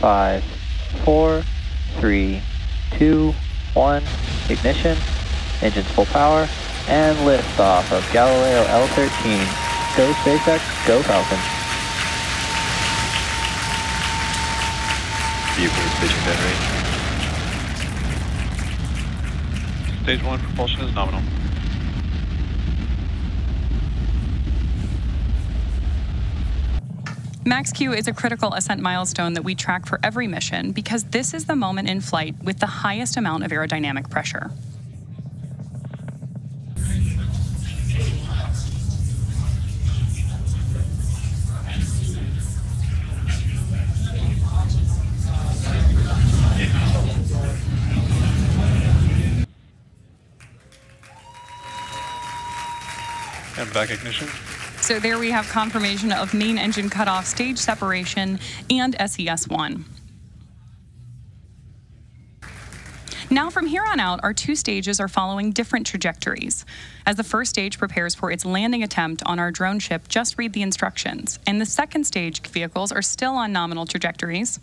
five, four, three, two, one. Ignition. Engines full power. And liftoff of Galileo L13. Go SpaceX, go Falcon. Vehicle is pitching downrange. Stage one propulsion is nominal. Max Q is a critical ascent milestone that we track for every mission because this is the moment in flight with the highest amount of aerodynamic pressure. And MVac ignition. So there we have confirmation of main engine cutoff, stage separation, and SECO-1. Now, from here on out, our two stages are following different trajectories. As the first stage prepares for its landing attempt on our drone ship, just read the instructions. And the second stage vehicles are still on nominal trajectories.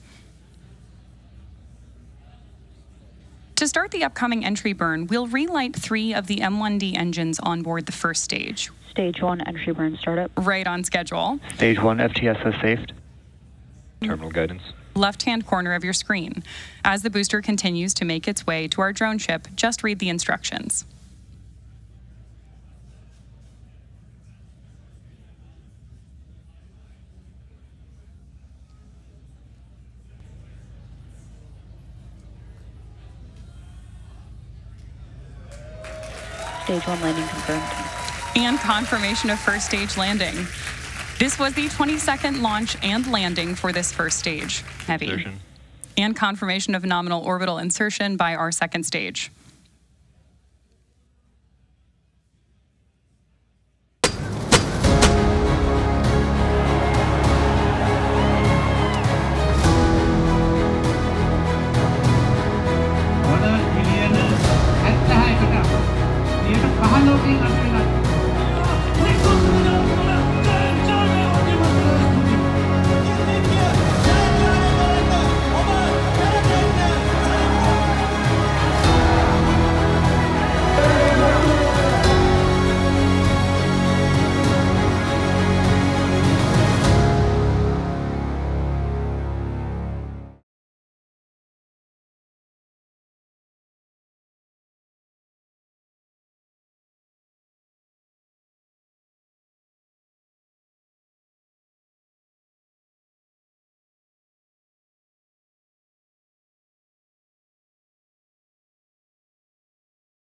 To start the upcoming entry burn, we'll relight three of the M1D engines on board the first stage, Stage one entry burn startup. right on schedule. Stage one FTS FTSS safed. Terminal guidance. left hand corner of your screen. As the booster continues to make its way to our drone ship, just read the instructions. Stage one landing confirmed. And confirmation of first stage landing. This was the 22nd launch and landing for this first stage. Heavy. Insertion. And confirmation of nominal orbital insertion by our second stage.